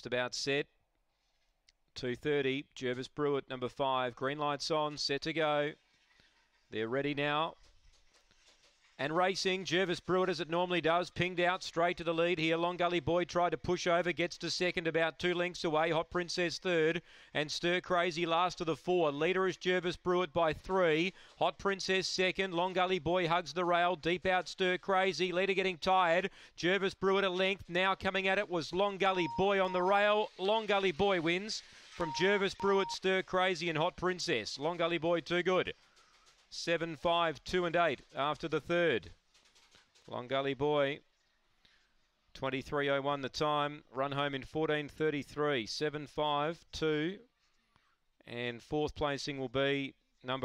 Just about set. 2.30, Jervis Brewitt, number five. Green lights on, set to go. They're ready now. And racing, Jervis Brewitt as it normally does, pinged out straight to the lead here. Long Gully Boy tried to push over, gets to second about two lengths away. Hot Princess third, and Stir Crazy last of the four. Leader is Jervis Brewitt by three. Hot Princess second. Long Gully Boy hugs the rail, deep out Stir Crazy. Leader getting tired. Jervis Brewitt a length. Now coming at it was Long Gully Boy on the rail. Long Gully Boy wins from Jervis Brewitt, Stir Crazy, and Hot Princess. Long Gully Boy too good. Seven, five, two, and eight after the third. Long Gully Boy. 23.01 the time. Run home in 14.33. 7, 5, 2. And fourth placing will be number.